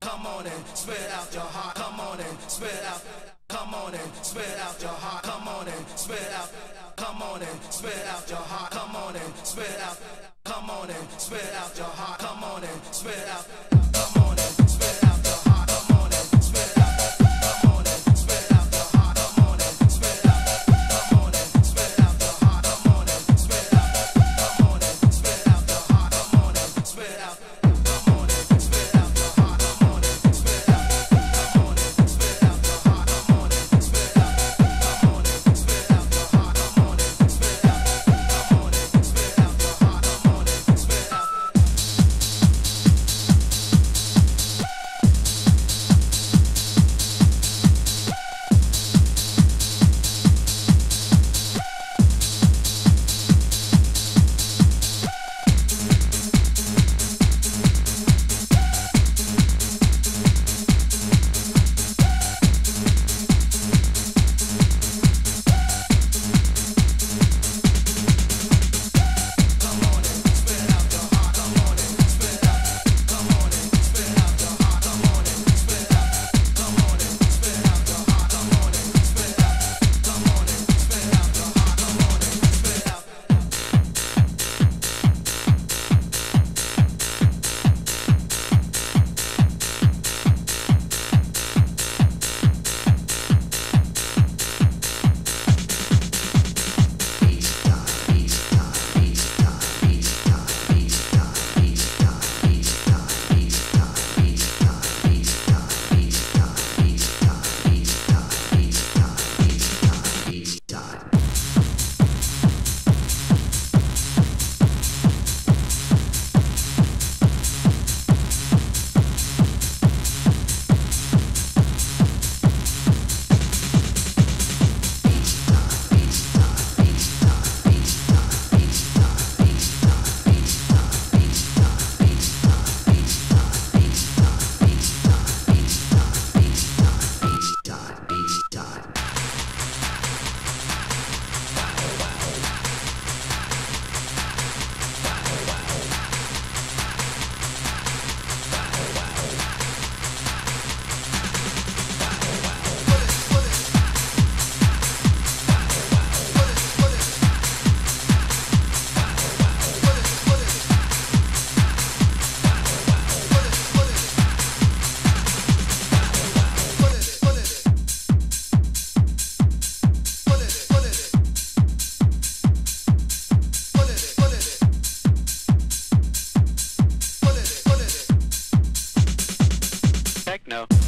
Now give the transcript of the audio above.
Come on and spit out your heart. Come on and spit out. Come on and spit out your heart. Come on and spit out. Come on and spit out your heart. Come on and spit out. Come on and spit out your heart. Come on and spit out. Techno.